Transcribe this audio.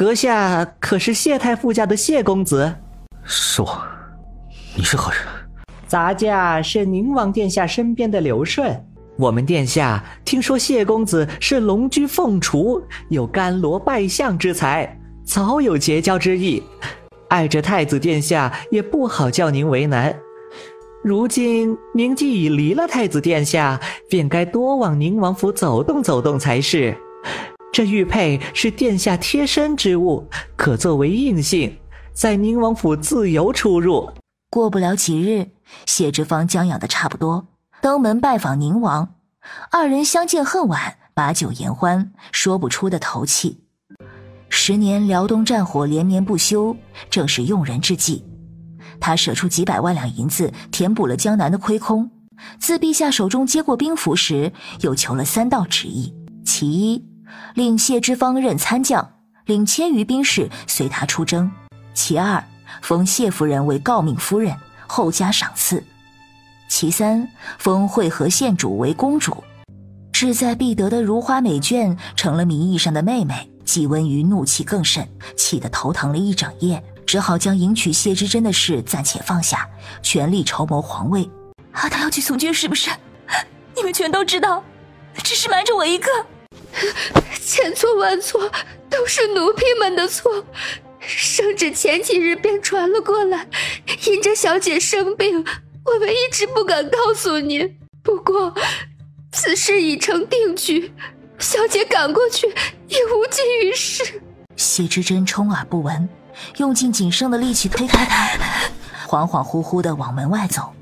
阁下可是谢太傅家的谢公子？是我。你是何人？咱家是宁王殿下身边的刘顺。我们殿下听说谢公子是龙居凤雏，有甘罗拜相之才，早有结交之意。碍着太子殿下，也不好叫您为难。如今您既已离了太子殿下，便该多往宁王府走动走动才是。这玉佩是殿下贴身之物，可作为印信，在宁王府自由出入。过不了几日，谢之方将养的差不多。登门拜访宁王，二人相见恨晚，把酒言欢，说不出的投契。十年辽东战火连绵不休，正是用人之际。他舍出几百万两银子，填补了江南的亏空。自陛下手中接过兵符时，又求了三道旨意：其一，令谢之方任参将，领千余兵士随他出征；其二，封谢夫人为诰命夫人，后加赏赐。其三，封会和县主为公主，志在必得的如花美眷成了名义上的妹妹。季温瑜怒气更甚，气得头疼了一整夜，只好将迎娶谢之珍的事暂且放下，全力筹谋皇位。啊，他要去从军是不是？你们全都知道，只是瞒着我一个。千错万错，都是奴婢们的错。圣旨前几日便传了过来，因着小姐生病。我们一直不敢告诉您，不过此事已成定局，小姐赶过去也无济于事。谢之珍充耳不闻，用尽仅剩的力气推开他，恍恍惚惚的往门外走。